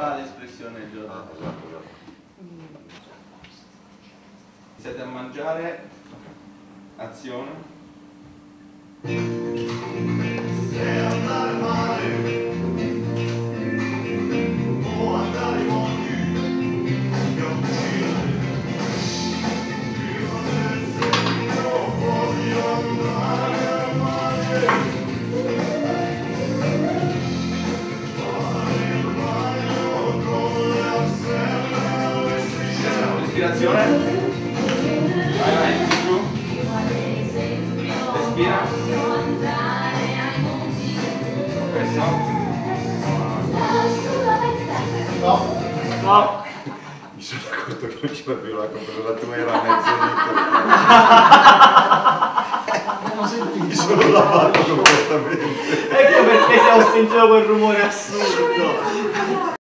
fa l'espressione Giorgio. Ah, esatto, esatto. Iniziate a mangiare. Azione. Respirazione. Vai, vai, giù. Respira. Questo. No. Mi sono accorto che non c'era più la compra la tua era mezzo litro. Mi sono lavato completamente. Ecco perché se ho sentito quel rumore assurdo.